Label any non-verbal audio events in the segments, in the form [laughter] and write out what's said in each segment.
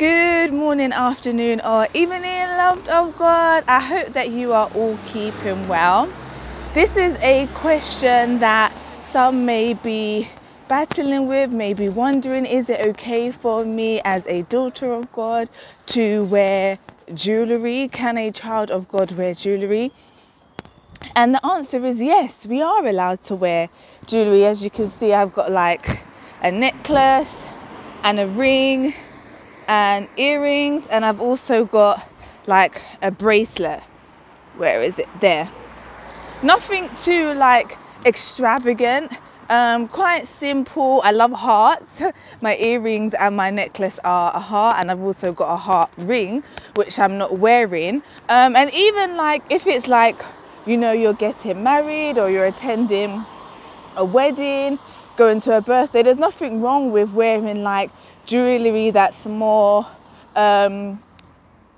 Good morning, afternoon, or evening, loved of God. I hope that you are all keeping well. This is a question that some may be battling with, maybe wondering is it okay for me as a daughter of God to wear jewelry? Can a child of God wear jewelry? And the answer is yes, we are allowed to wear jewelry. As you can see, I've got like a necklace and a ring and earrings, and I've also got like a bracelet. Where is it? There. Nothing too like extravagant um, quite simple. I love hearts. [laughs] my earrings and my necklace are a heart, and I've also got a heart ring, which I'm not wearing. Um, and even like if it's like, you know, you're getting married or you're attending a wedding, going to a birthday, there's nothing wrong with wearing like jewelry that's more. Um,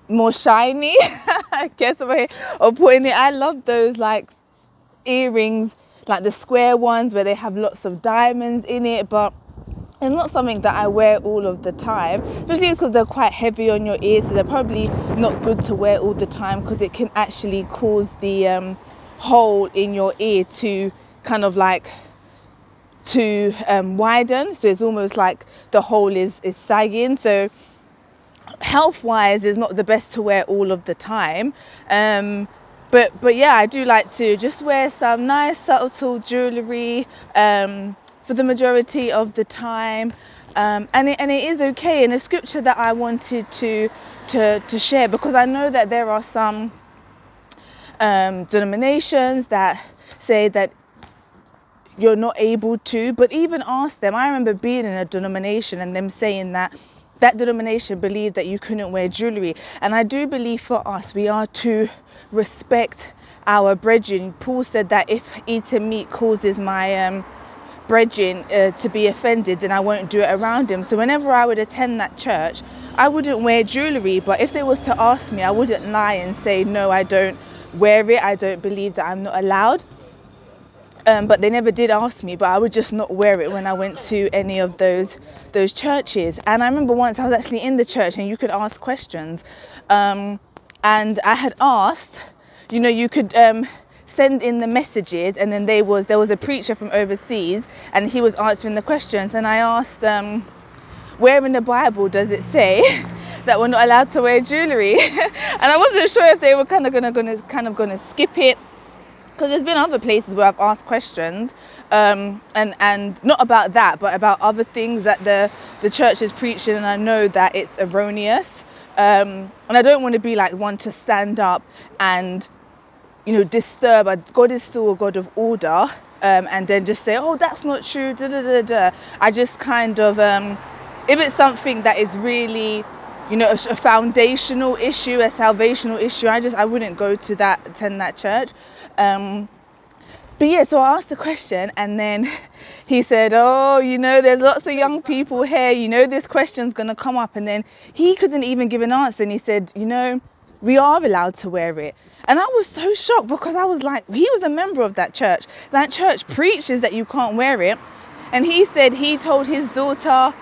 more shiny, [laughs] I guess, way of putting it. I love those like earrings like the square ones where they have lots of diamonds in it, but it's not something that I wear all of the time, especially because they're quite heavy on your ears, so they're probably not good to wear all the time because it can actually cause the um, hole in your ear to kind of like to um, widen, so it's almost like the hole is is sagging. So health wise, it's not the best to wear all of the time. Um, but but yeah i do like to just wear some nice subtle jewelry um, for the majority of the time um, and, it, and it is okay and a scripture that i wanted to to to share because i know that there are some um, denominations that say that you're not able to but even ask them i remember being in a denomination and them saying that that denomination believed that you couldn't wear jewelry and i do believe for us we are to respect our brethren. Paul said that if eating meat causes my um, brethren uh, to be offended, then I won't do it around him. So whenever I would attend that church, I wouldn't wear jewelry. But if they was to ask me, I wouldn't lie and say no, I don't wear it. I don't believe that I'm not allowed. Um, but they never did ask me. But I would just not wear it when I went to any of those those churches. And I remember once I was actually in the church, and you could ask questions. Um, and I had asked, you know, you could um, send in the messages, and then there was there was a preacher from overseas, and he was answering the questions, and I asked, um, where in the Bible does it say [laughs] that we're not allowed to wear jewelry? [laughs] and I wasn't sure if they were kind of gonna, gonna kind of gonna skip it because there's been other places where I've asked questions um, and and not about that but about other things that the the church is preaching and I know that it's erroneous um, and I don't want to be like one to stand up and, you know, disturb. God is still a God of order. Um, and then just say, oh, that's not true. Da, da, da, da. I just kind of, um, if it's something that is really, you know, a, a, foundational issue, a salvational issue, I just, I wouldn't go to that, attend that church. Um, but yeah, so I asked the question and then [laughs] he said, Oh, you know, there's lots of young people here, you know, this question's gonna come up. And then he couldn't even give an answer. And he said, You know, we are allowed to wear it. And I was so shocked because I was like, he was a member of that church. That church preaches that you can't wear it. And he said he told his daughter,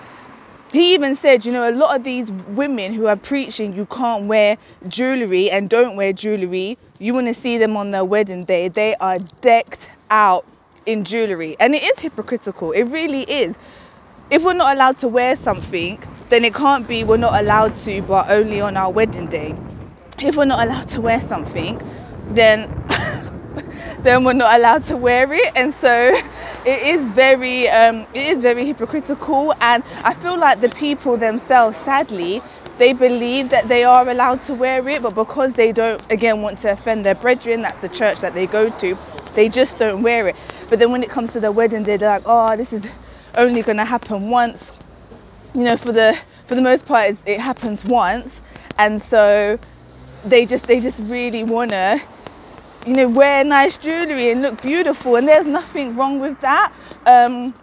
he even said, you know, a lot of these women who are preaching you can't wear jewelry and don't wear jewelry, you want to see them on their wedding day, they are decked out in jewelry. And it is hypocritical, it really is. If we're not allowed to wear something, then it can't be we're not allowed to, but only on our wedding day. If we're not allowed to wear something, then [laughs] then we're not allowed to wear it. And so it is very um, it is very hypocritical and I feel like the people themselves sadly they believe that they are allowed to wear it but because they don't again want to offend their brethren that's the church that they go to they just don't wear it but then when it comes to the wedding they're like oh this is only going to happen once you know for the for the most part it happens once and so they just they just really want to you know, wear nice jewelry and look beautiful, and there's nothing wrong with that. Um,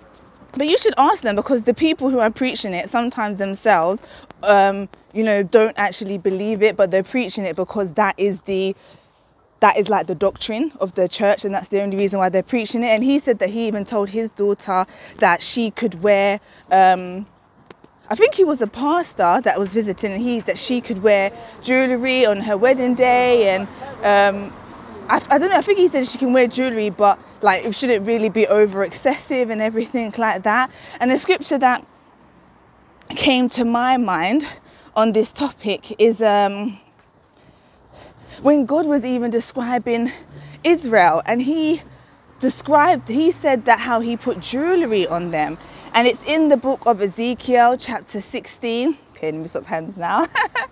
but you should ask them because the people who are preaching it sometimes themselves, um, you know, don't actually believe it, but they're preaching it because that is the that is like the doctrine of the church, and that's the only reason why they're preaching it. And he said that he even told his daughter that she could wear. Um, I think he was a pastor that was visiting, and he that she could wear jewelry on her wedding day, and um, I, I don't know. I think he said she can wear jewelry, but like it shouldn't really be over excessive and everything like that. And the scripture that came to my mind on this topic is um, when God was even describing Israel, and He described, He said that how He put jewelry on them, and it's in the book of Ezekiel, chapter 16. Okay, let me stop hands now.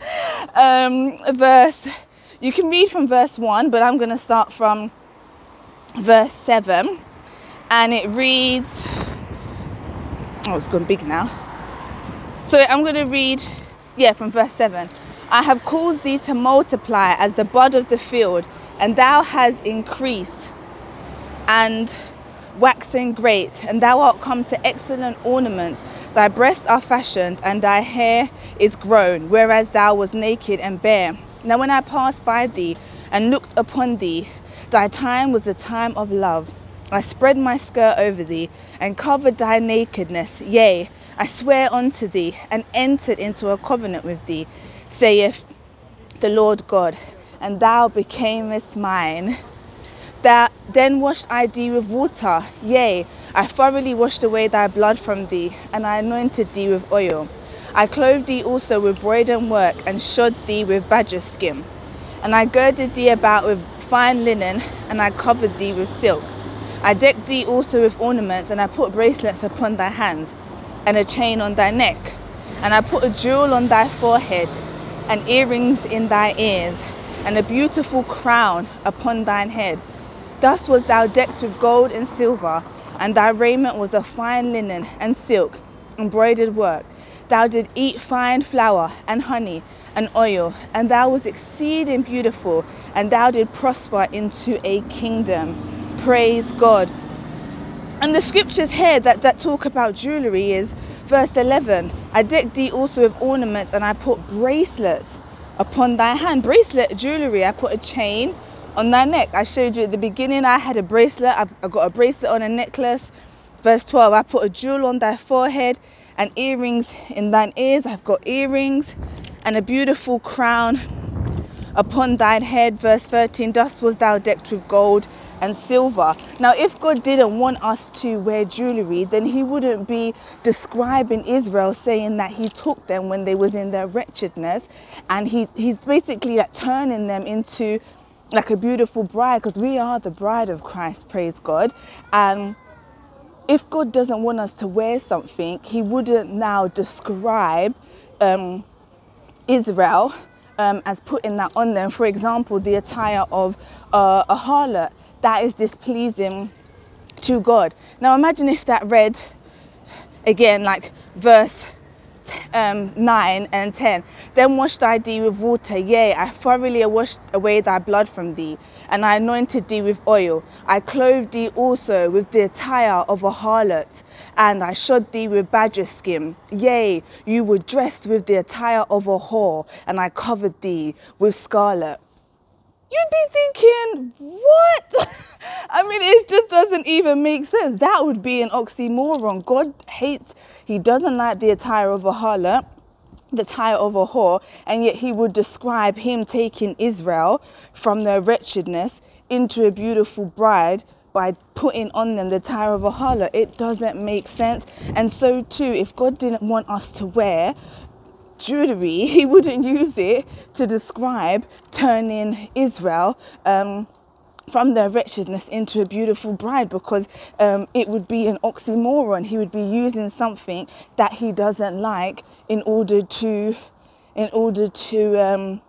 [laughs] um, verse, you can read from verse 1, but I'm going to start from verse 7. And it reads, oh, it's gone big now. So I'm going to read, yeah, from verse 7. I have caused thee to multiply as the bud of the field, and thou hast increased and waxen great, and thou art come to excellent ornament. Thy breasts are fashioned, and thy hair is grown, whereas thou was naked and bare. Now when I passed by thee and looked upon thee, thy time was the time of love. I spread my skirt over thee and covered thy nakedness. Yea, I swear unto thee and entered into a covenant with thee, saith the Lord God, and thou becamest mine. That then washed I thee with water, yea, I thoroughly washed away thy blood from thee, and I anointed thee with oil. I clothed thee also with broiden work, and shod thee with badger skin. And I girded thee about with fine linen, and I covered thee with silk. I decked thee also with ornaments, and I put bracelets upon thy hands, and a chain on thy neck. And I put a jewel on thy forehead, and earrings in thy ears, and a beautiful crown upon thine head. Thus was thou decked with gold and silver, and thy raiment was of fine linen and silk, embroidered work. Thou did eat fine flour and honey and oil, and thou was exceeding beautiful, and thou did prosper into a kingdom. Praise God. And the scriptures here that, that talk about jewelry is verse 11 I decked thee also with ornaments, and I put bracelets upon thy hand. Bracelet, jewelry, I put a chain on thy neck. I showed you at the beginning, I had a bracelet, I've, I got a bracelet on a necklace. Verse 12 I put a jewel on thy forehead and earrings in thine ears. I've got earrings and a beautiful crown upon thine head. Verse 13 Thus was thou decked with gold and silver. Now, if God didn't want us to wear jewelry, then He wouldn't be describing Israel saying that He took them when they was in their wretchedness, and He He's basically like turning them into like a beautiful bride because we are the bride of Christ. Praise God, and if God doesn't want us to wear something, He wouldn't now describe um, Israel um, as putting that on them. For example, the attire of uh, a harlot that is displeasing to God. Now, imagine if that read again, like verse um, 9 and 10. Then washed I thee with water, yea, I thoroughly washed away thy blood from thee, and I anointed thee with oil. I clothed thee also with the attire of a harlot, and I shod thee with badger skin. Yea, you were dressed with the attire of a whore, and I covered thee with scarlet. You'd be thinking, what? [laughs] I mean, it just doesn't even make sense. That would be an oxymoron. God hates he doesn't like the attire of a harlot, the attire of a whore, and yet he would describe him taking Israel from their wretchedness into a beautiful bride by putting on them the attire of a harlot. It doesn't make sense. And so too, if God didn't want us to wear jewelry, [laughs] he wouldn't use it to describe turning Israel um, from their wretchedness into a beautiful bride because um, it would be an oxymoron. He would be using something that he doesn't like in order to, in order to, um,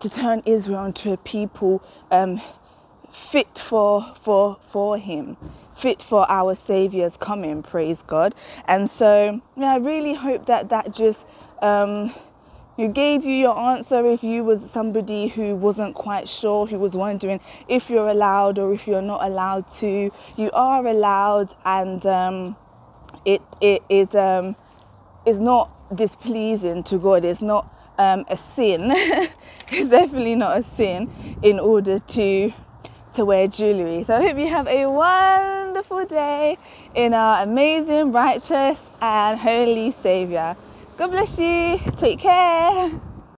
to turn Israel into a people um, fit for, for, for him, fit for our Savior's coming, praise God. And so, yeah, I really hope that that just um, who gave you your answer if you was somebody who wasn't quite sure, who was wondering if you're allowed or if you're not allowed to. You are allowed, and um, it it is um, is not displeasing to God. It's not um, a sin. [laughs] it's definitely not a sin in order to to wear jewelry. So I hope you have a wonderful day in our amazing, righteous, and holy Savior. God bless you. Take care.